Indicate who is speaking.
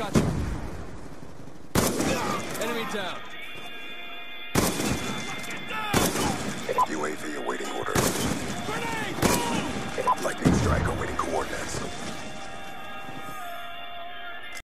Speaker 1: Got you. Enemy down.
Speaker 2: UAV awaiting orders. Lightning strike awaiting.